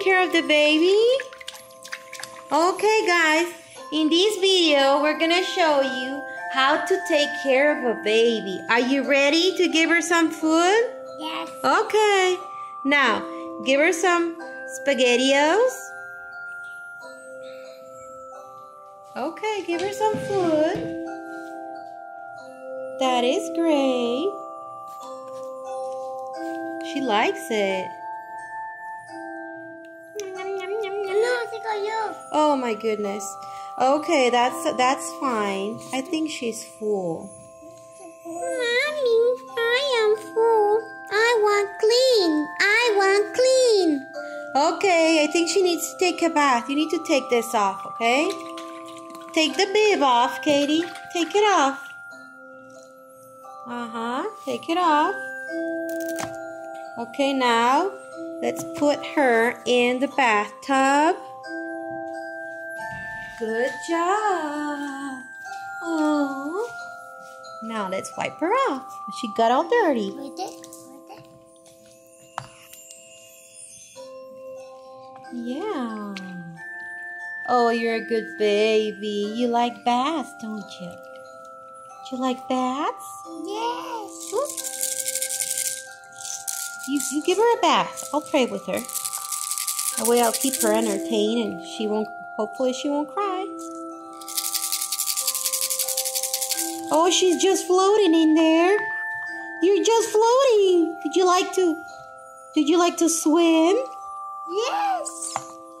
care of the baby? Okay, guys. In this video, we're gonna show you how to take care of a baby. Are you ready to give her some food? Yes. Okay. Now, give her some spaghettios. Okay, give her some food. That is great. She likes it. Se cayó. Oh my goodness. Okay, that's that's fine. I think she's full. Mommy, I am full. I want clean. I want clean. Okay, I think she needs to take a bath. You need to take this off, okay? Take the bib off, Katie. Take it off. Uh-huh. Take it off. Okay, now let's put her in the bathtub. Good job. Oh. Now let's wipe her off. She got all dirty. Wait it. Wait it. Yeah. Oh, you're a good baby. You like baths, don't you? Do you like baths? Yes. You, you give her a bath. I'll pray with her. That way I'll keep her entertained and she won't, hopefully she won't cry. Oh, she's just floating in there. You're just floating. Did you like to, did you like to swim? Yes.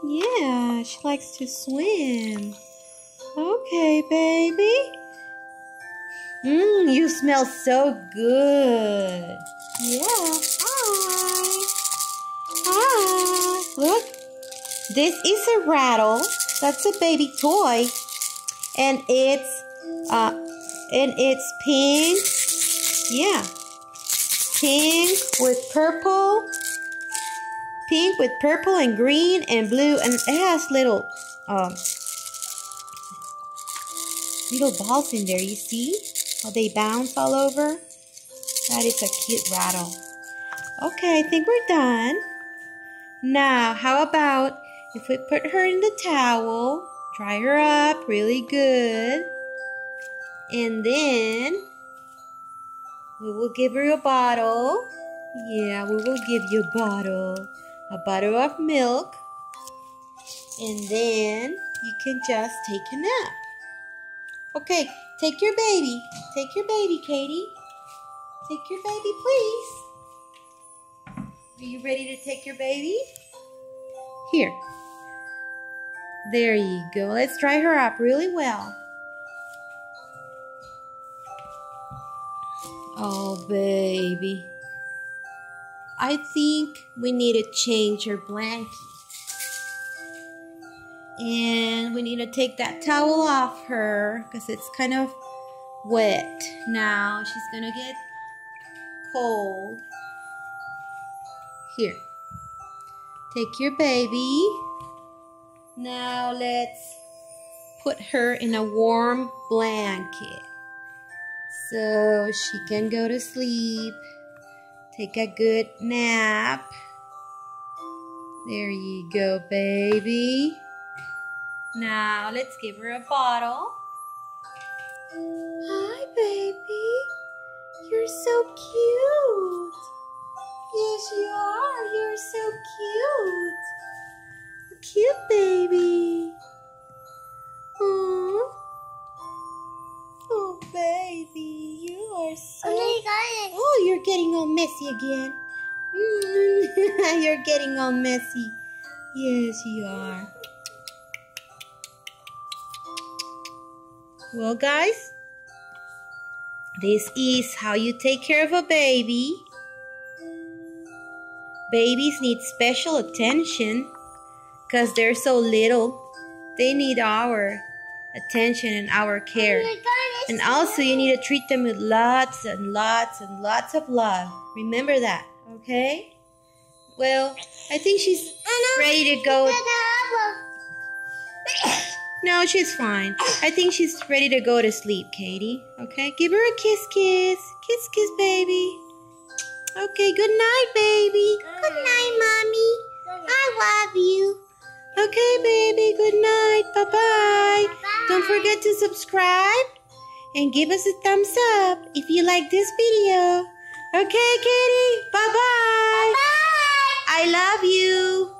Yeah, she likes to swim. Okay, baby. Mmm, you smell so good. Yeah. Hi. Hi. Look. This is a rattle. That's a baby toy. And it's uh and it's pink. Yeah. Pink with purple. Pink with purple and green and blue. And it has little um little balls in there. You see how they bounce all over? That is a cute rattle. Okay i think we're done. Now how about if we put her in the towel dry her up really good and then we will give her a bottle yeah we will give you a bottle a bottle of milk, and then you can just take a nap. Okay, take your baby. Take your baby, Katie. Take your baby, please. Are you ready to take your baby? Here. There you go. Let's dry her up really well. Oh, baby. I think we need to change her blanket. And we need to take that towel off her because it's kind of wet now. She's going to get cold. Here. Take your baby. Now let's put her in a warm blanket so she can go to sleep. Take a good nap. There you go, baby. Now let's give her a bottle. Hi, baby. You're so cute. Yes, you are. You're so cute. Cute baby. Oh, are so Oh, no, you got it. Oh, you're getting all messy again. Mm, you're getting all messy. Yes, you are. Well, guys, this is how you take care of a baby. Babies need special attention because they're so little. They need our attention and our care. Oh, my God, it's And also, you need to treat them with lots and lots and lots of love. Remember that, okay? Well, I think she's ready to go. No, she's fine. I think she's ready to go to sleep, Katie. Okay? Give her a kiss, kiss. Kiss, kiss, baby. Okay, good night, baby. Good night, Mommy. I love you. Okay, baby. Good night. Bye bye. Don't forget to subscribe and give us a thumbs up if you like this video. Okay, Katie. Bye bye. Bye-bye. I love you.